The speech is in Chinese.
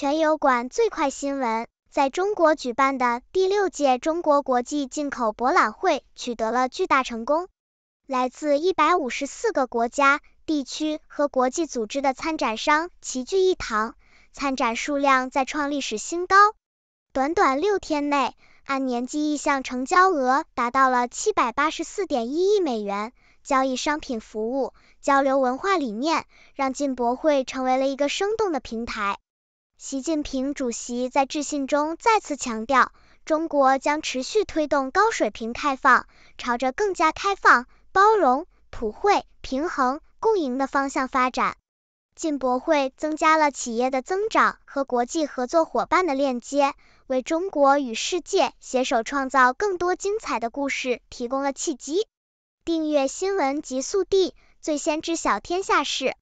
全油管最快新闻：在中国举办的第六届中国国际进口博览会取得了巨大成功，来自一百五十四个国家、地区和国际组织的参展商齐聚一堂，参展数量再创历史新高。短短六天内，按年计意向成交额达到了七百八十四点一亿美元。交易商品服务，交流文化理念，让进博会成为了一个生动的平台。习近平主席在致信中再次强调，中国将持续推动高水平开放，朝着更加开放、包容、普惠、平衡、共赢的方向发展。进博会增加了企业的增长和国际合作伙伴的链接，为中国与世界携手创造更多精彩的故事提供了契机。订阅新闻极速递，最先知晓天下事。